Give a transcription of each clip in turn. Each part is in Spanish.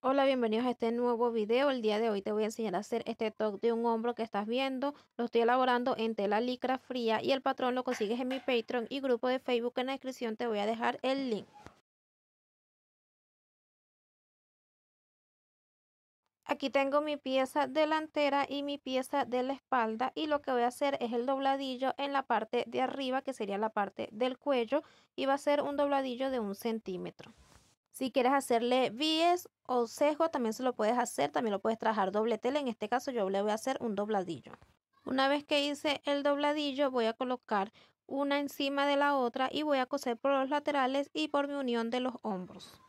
Hola, bienvenidos a este nuevo video. El día de hoy te voy a enseñar a hacer este top de un hombro que estás viendo. Lo estoy elaborando en tela licra fría y el patrón lo consigues en mi Patreon y grupo de Facebook. En la descripción te voy a dejar el link. Aquí tengo mi pieza delantera y mi pieza de la espalda y lo que voy a hacer es el dobladillo en la parte de arriba que sería la parte del cuello y va a ser un dobladillo de un centímetro. Si quieres hacerle bies o cejo, también se lo puedes hacer, también lo puedes trabajar doble tela. En este caso yo le voy a hacer un dobladillo. Una vez que hice el dobladillo, voy a colocar una encima de la otra y voy a coser por los laterales y por mi unión de los hombros.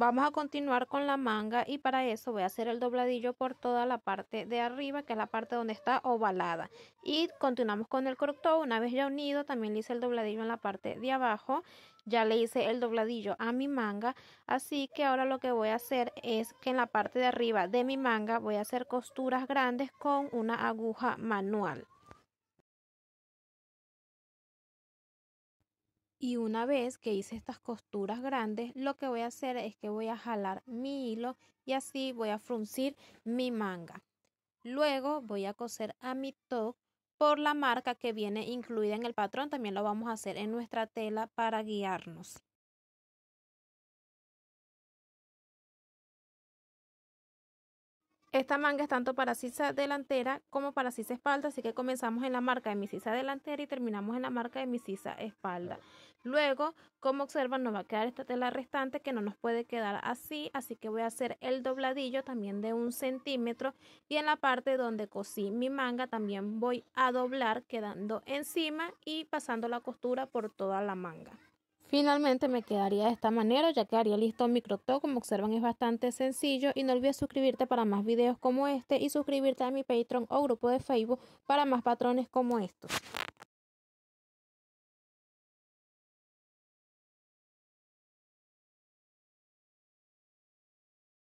Vamos a continuar con la manga y para eso voy a hacer el dobladillo por toda la parte de arriba, que es la parte donde está ovalada. Y continuamos con el crop Una vez ya unido, también le hice el dobladillo en la parte de abajo. Ya le hice el dobladillo a mi manga. Así que ahora lo que voy a hacer es que en la parte de arriba de mi manga voy a hacer costuras grandes con una aguja manual. Y una vez que hice estas costuras grandes, lo que voy a hacer es que voy a jalar mi hilo y así voy a fruncir mi manga. Luego voy a coser a mi top por la marca que viene incluida en el patrón. También lo vamos a hacer en nuestra tela para guiarnos. Esta manga es tanto para sisa delantera como para sisa espalda, así que comenzamos en la marca de mi sisa delantera y terminamos en la marca de mi sisa espalda. Luego, como observan, nos va a quedar esta tela restante que no nos puede quedar así, así que voy a hacer el dobladillo también de un centímetro y en la parte donde cosí mi manga también voy a doblar quedando encima y pasando la costura por toda la manga. Finalmente me quedaría de esta manera, ya quedaría listo mi crop top, como observan es bastante sencillo y no olvides suscribirte para más videos como este y suscribirte a mi Patreon o grupo de Facebook para más patrones como estos.